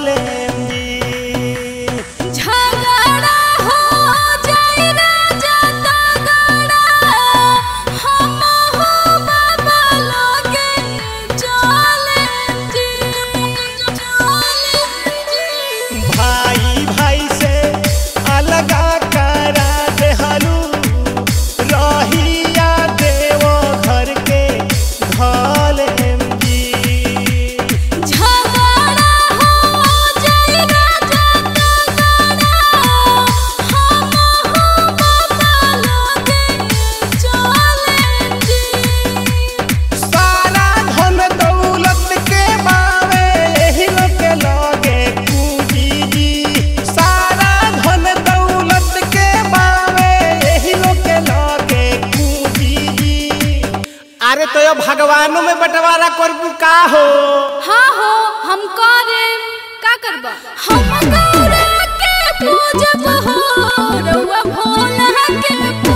वाले यो भगवान में बंटवारा कर का हो? हाँ हो, हम करे, का करबा? हम गौरा के पूजा हो रउआ भोला के पूजा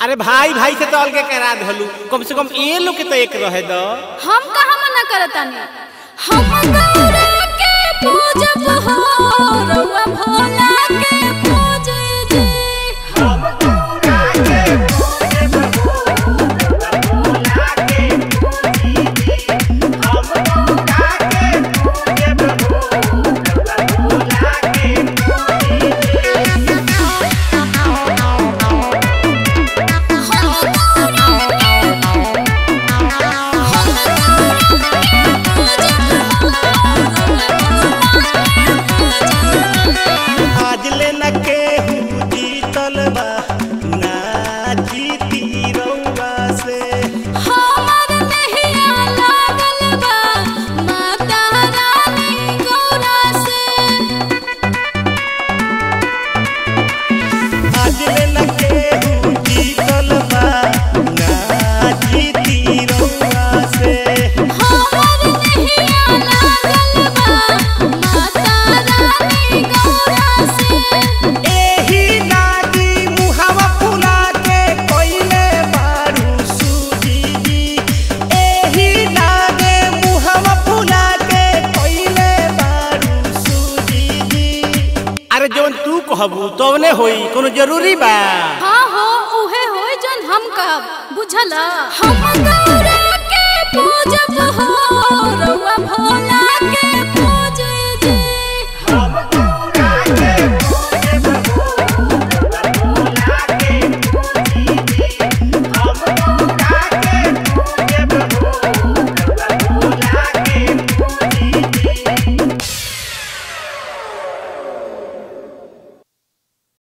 अरे भाई भाई से तो अलग करा धलू कम से कम ये लोग के तो एक रहे दो। हम कहा मना करता नहीं हम गौरा के पूजा हो कहबू तवने होई कोनो ज़रूरी बा। हाँ, हो, उहे होई जन हम कब बुझला? हम गौरा के पूजब हो रउआ भोला के पूजब